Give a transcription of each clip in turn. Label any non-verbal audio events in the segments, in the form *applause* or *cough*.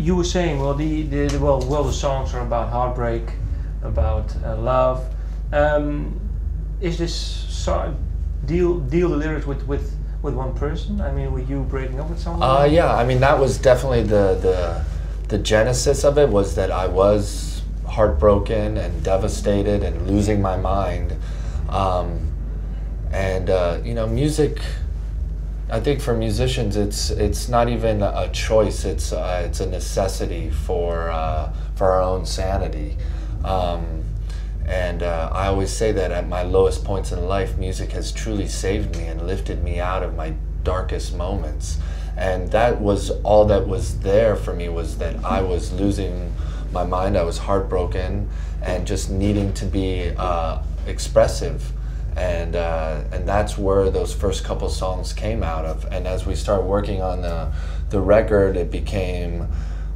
you were saying, well, the, the, well, well, the songs are about heartbreak, about uh, love. Um, is this so, deal deal the lyrics with with with one person? I mean, were you breaking up with someone? Uh, yeah, I mean that was definitely the the the genesis of it was that I was heartbroken and devastated and losing my mind, um, and uh, you know, music. I think for musicians, it's it's not even a choice. It's uh, it's a necessity for uh, for our own sanity. Um, and uh, I always say that at my lowest points in life, music has truly saved me and lifted me out of my darkest moments. And that was all that was there for me was that I was losing my mind. I was heartbroken and just needing to be uh, expressive. And, uh, and that's where those first couple songs came out of. And as we started working on the, the record, it became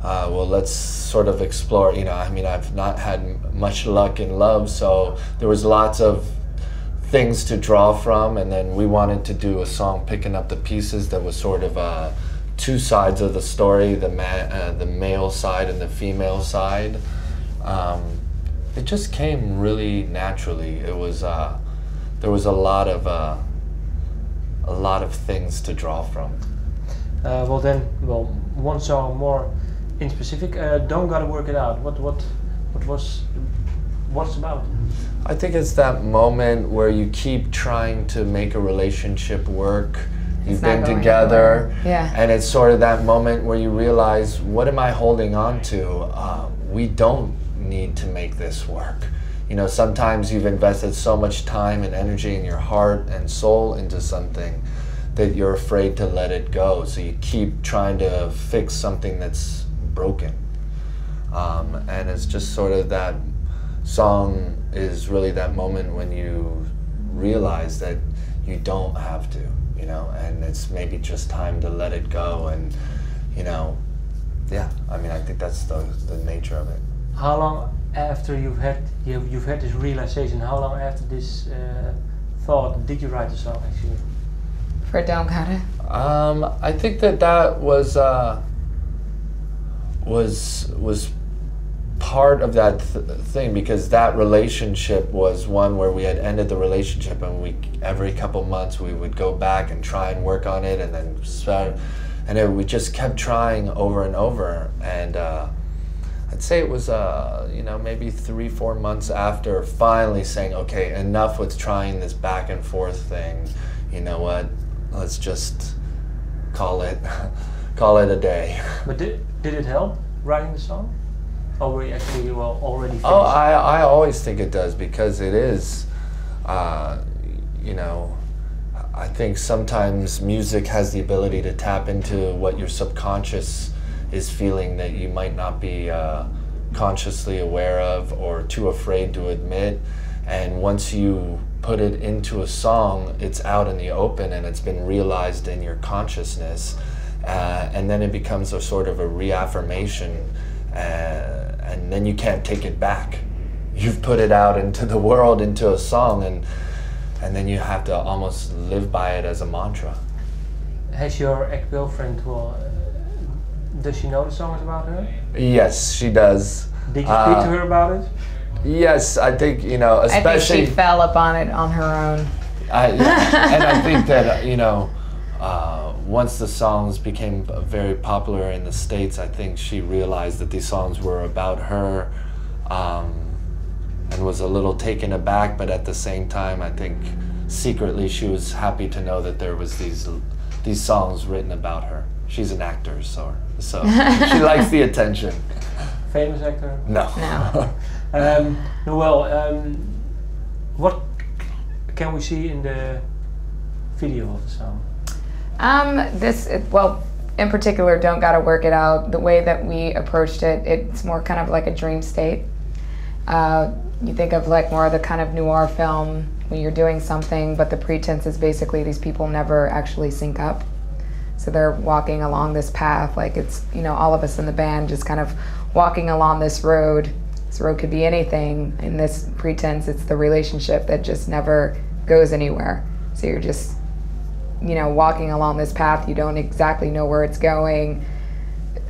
uh, well, let's sort of explore. You know, I mean, I've not had much luck in love, so there was lots of things to draw from, and then we wanted to do a song picking up the pieces that was sort of uh, two sides of the story: the ma- uh, the male side and the female side. Um, it just came really naturally. It was uh, there was a lot of uh, a lot of things to draw from. Uh, well, then, well, one song more in specific, uh, don't gotta work it out. What what what was what's about? I think it's that moment where you keep trying to make a relationship work. You've been together, yeah, and it's sort of that moment where you realize, what am I holding on to? Uh, we don't need to make this work. You know, sometimes you've invested so much time and energy in your heart and soul into something that you're afraid to let it go. So you keep trying to fix something that's broken. Um, and it's just sort of that song is really that moment when you realize that you don't have to, you know, and it's maybe just time to let it go. And, you know, yeah, I mean, I think that's the, the nature of it. How long after you've had you've, you've had this realization? How long after this uh, thought did you write the song actually? For Don't Gotta? Um, I think that that was. Uh, was was part of that th- thing because that relationship was one where we had ended the relationship and we every couple months we would go back and try and work on it and then start and it, we just kept trying over and over and uh, I'd say it was uh, you know maybe three four months after finally saying okay enough with trying this back and forth thing you know what let's just call it *laughs* call it a day *laughs* but did, did it help writing the song? Or were you actually well already finished? Oh, I, I always think it does because it is, uh, you know, I think sometimes music has the ability to tap into what your subconscious is feeling that you might not be uh, consciously aware of or too afraid to admit. And once you put it into a song, it's out in the open and it's been realized in your consciousness uh, and then it becomes a sort of a reaffirmation, uh, and then you can't take it back. You've put it out into the world, into a song, and and then you have to almost live by it as a mantra. Has your ex-girlfriend, does she know the songs about her? Yes, she does. Did you speak to uh, her about it? Yes, I think you know, especially. I think she fell upon it on her own. I, yeah, *laughs* and I think that you know. Uh, once the songs became very popular in the states, I think she realized that these songs were about her, um, and was a little taken aback. But at the same time, I think secretly she was happy to know that there was these these songs written about her. She's an actor, so so *laughs* she likes the attention. Famous actor? No. No. *laughs* um, Noelle, um, what can we see in the video of the song? Um, this, well, in particular, Don't Gotta Work It Out, the way that we approached it, it's more kind of like a dream state. Uh, you think of like more of the kind of noir film when you're doing something, but the pretense is basically these people never actually sync up. So they're walking along this path, like it's, you know, all of us in the band just kind of walking along this road. This road could be anything. In this pretense, it's the relationship that just never goes anywhere. So you're just you know, walking along this path, you don't exactly know where it's going.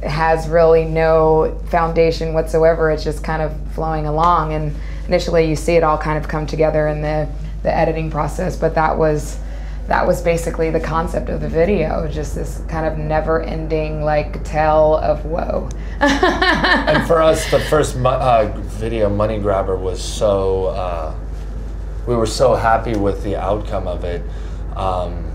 has really no foundation whatsoever. It's just kind of flowing along. And initially, you see it all kind of come together in the the editing process. But that was that was basically the concept of the video, just this kind of never-ending like tale of woe. *laughs* and for us, the first uh, video, Money Grabber, was so. Uh, we were so happy with the outcome of it. Um,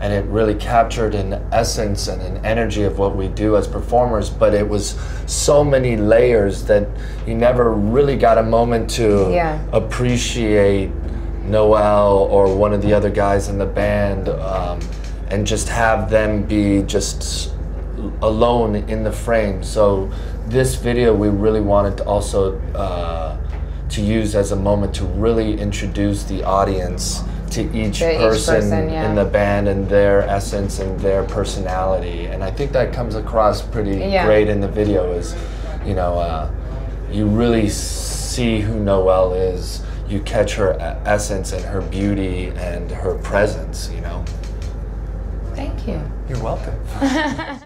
and it really captured an essence and an energy of what we do as performers, but it was so many layers that you never really got a moment to Yeah. appreciate Noelle or one of the other guys in the band um, and just have them be just alone in the frame. So this video we really wanted to also uh, to use as a moment to really introduce the audience to each To each person, person, yeah. in the band and their essence and their personality. And I think that comes across pretty Yeah. great in the video. Is you know uh, you really see who Noelle is. You catch her essence and her beauty and her presence. You know. Thank you. You're welcome. *laughs*